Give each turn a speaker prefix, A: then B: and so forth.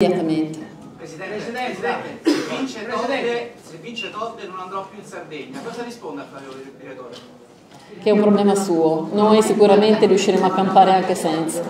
A: immediatamente.
B: Presidente, Presidente, se vince Totte, se vince Todde non andrò più in Sardegna. Cosa risponde a Flavio Direttore?
A: Che è un problema suo. Noi sicuramente riusciremo a campare anche senza.